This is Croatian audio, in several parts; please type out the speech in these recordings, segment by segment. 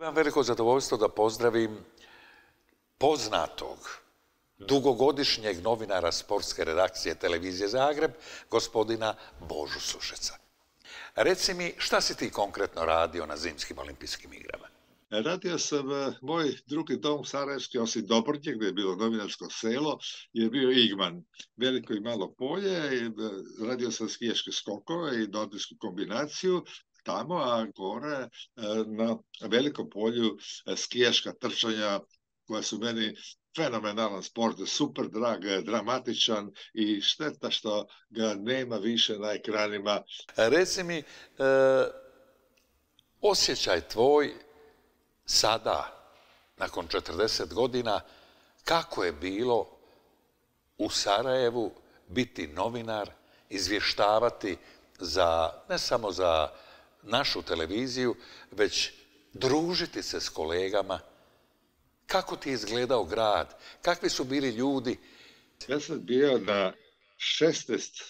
Imam veliko zadovoljstvo da pozdravim poznatog, dugogodišnjeg novinara sportske redakcije Televizije Zagreb, gospodina Božu Sušeca. Reci mi, šta si ti konkretno radio na zimskim olimpijskim igrama? Radio sam, e, moj drugi dom Sarajevski, osim Dobrnje, gdje je bilo novinarsko selo, je bio Igman. Veliko i malo polje, e, radio sam skijaške skokove i nordijsku kombinaciju, tamo, a gore e, na velikom polju skijaška trčanja koja su meni fenomenalan sport, super drag, dramatičan i šteta što ga nema više na ekranima. Reci mi, osjećaj tvoj sada, nakon 40 godina, kako je bilo u Sarajevu biti novinar, izvještavati za, ne samo za našu televiziju, već družiti se s kolegama. Kako ti je izgledao grad? Kakvi su bili ljudi? Ja sam bio na 16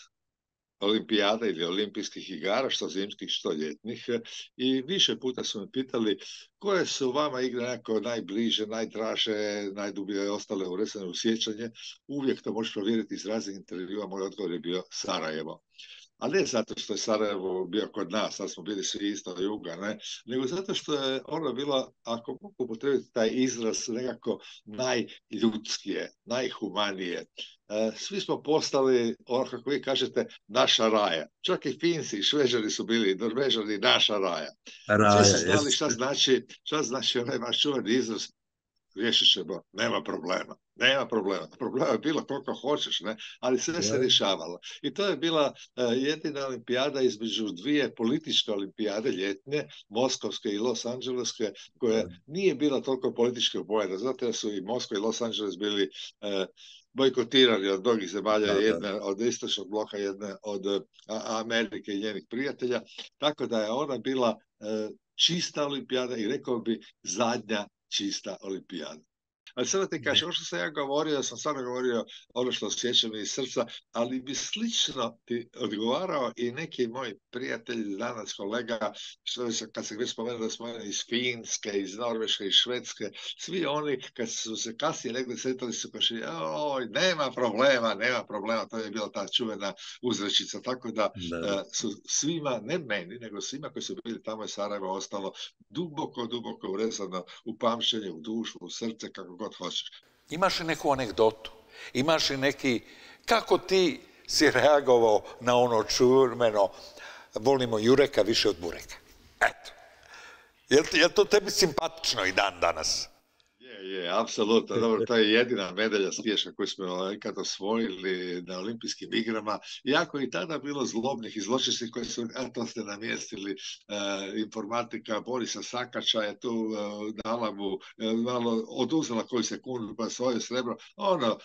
olimpijada ili olimpijskih igara, što zimskih, što ljetnih. I više puta su me pitali koje su vama igre nekako najbliže, najdraže, najdublje ostale uresene u sjećanje. Uvijek to možeš provjeriti iz raznih intervjua. Moj odgovor je bio Sarajevo. A ne zato što je Sarajevo bio kod nas, sad smo bili svi isto juga, ne? nego zato što je ono bilo, ako mogu upotrebiti taj izraz, nekako najljudskije, najhumanije. E, svi smo postali, ono kako vi kažete, naša raja. Čak i Finci i Šveđani su bili, Norvežani, naša raja. raja Svi su znali šta znači, šta znači onaj vaš čuveni izraz riješit ćemo, nema problema. Nema problema. Problema je bilo koliko hoćeš, ne? ali sve se rješavalo. I to je bila e, jedina olimpijada između dvije političke olimpijade ljetne, Moskovske i Los Angeleske, koja nije bila toliko političke bojena. Zato da su i Moskva i Los Angeles bili uh, bojkotirani od mnogih zemalja, jedne od istočnog bloka, jedne od Amerike i njenih prijatelja. Tako da je ona bila e, čista olimpijada i rekao bi zadnja čista olimpijada. Ali sada ti kažeš, ono što sam ja govorio, ja sam samo govorio ono što osjećam iz srca, ali bi slično ti odgovarao i neki moji prijatelji, danas kolega, što se, kad se već spomenuo da smo iz Finske, iz Norveške, iz Švedske, svi oni kad su se kasnije negdje sretali su kaži, oj, nema problema, nema problema, to je bila ta čuvena uzrečica, tako da, e, su svima, ne meni, nego svima koji su bili tamo iz Sarajeva ostalo duboko, duboko urezano u pamćenje, u dušu, u srce, kako god hoćeš. Imaš li neku anegdotu? Imaš li neki... Kako ti si reagovao na ono čurmeno volimo Jureka više od Bureka? Eto. Je li to tebi simpatično i dan danas? Je, apsolutno. Dobro, to je jedina medalja skiješa koju smo ikad osvojili na olimpijskim igrama. Iako i tada bilo zlobnih i zločesti koji su, a to ste namjestili, e, informatika Borisa Sakača je tu e, dala mu, e, malo oduzela koju sekundu pa svoje srebro. Ono,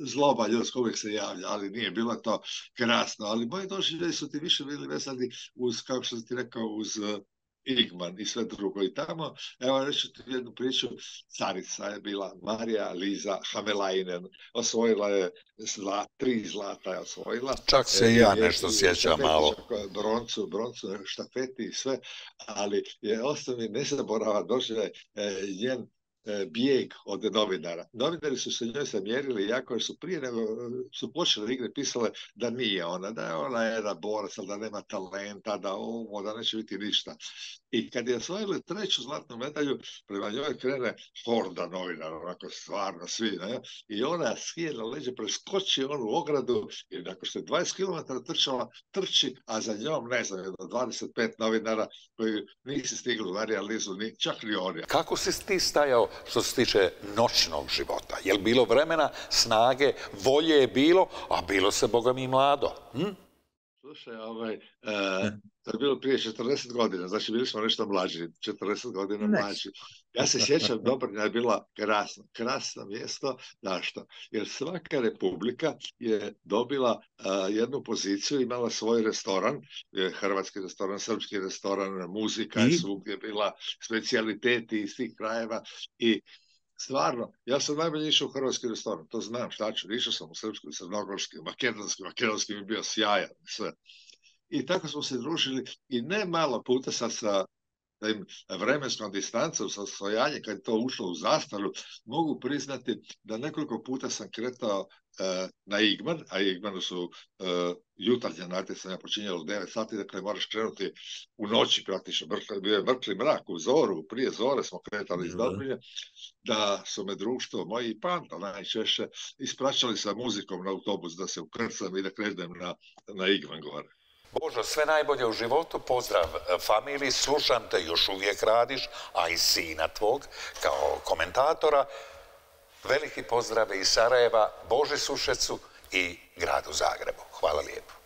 zloba ljudska uvijek se javlja, ali nije bilo to krasno. Ali moji doživljaji su ti više bili vezani uz, kao što ti rekao, uz Igman i sve drugo i tamo. Evo reći ti jednu priču, carica je bila Marija Liza Hamelajnen, osvojila je zla, tri zlata je osvojila. Čak se i ja nešto sjećam malo. Broncu, broncu, štafeti i sve, ali je ostao mi nezaborava doživljaj e, njen bijeg od novinara. Novinari su se njoj zamjerili jako jer su prije nego su počeli igre pisale da nije ona, da je ona jedan borac, da nema talenta, da ovo, da neće biti ništa. I kad je osvojila treću zlatnu medalju, prema njoj krene horda novinara, onako stvarno svi, ne? I ona skije na leđe, preskoči onu ogradu i nakon što je 20 km trčala, trči, a za njom, ne znam, jedno 25 novinara koji nisi stigli Lizu, ni, čak ni oni. Kako si ti stajao što se tiče noćnog života? Je bilo vremena, snage, volje je bilo, a bilo se, boga mi, mlado? Hm? Slušaj, ovaj, e, to je bilo prije 40 godina, znači bili smo nešto mlađi, 40 godina mlađi. Ja se sjećam, Dobrnja je bila krasno, krasno mjesto, zašto? Jer svaka republika je dobila jednu poziciju, imala svoj restoran, hrvatski restoran, srpski restoran, muzika je svugdje bila, specijaliteti iz tih krajeva i Stvarno, ja sam najbolje išao u hrvatski restoran, to znam šta ću, išao sam u srpski, crnogorski, makedonski, makedonski mi bio sjajan, sve. I tako smo se družili i ne malo puta sad sa vremenskom distancom sastojanje kad je to ušlo u zastaru, mogu priznati da nekoliko puta sam kretao e, na Igman, a Igmanu su e, jutarnja natjecanja počinjalo u 9 sati, dakle moraš krenuti u noći praktično, bio je mrtli mrak u zoru, prije zore smo kretali iz Dobrinja, da su me društvo moji panta najčešće ispraćali sa muzikom na autobus da se ukrcam i da krenem na, na Igman gore. Božo, sve najbolje u životu, pozdrav e, familiji, slušam te, još uvijek radiš, a i sina tvog kao komentatora. Veliki pozdrav iz Sarajeva, Boži Sušecu i gradu Zagrebu. Hvala lijepo.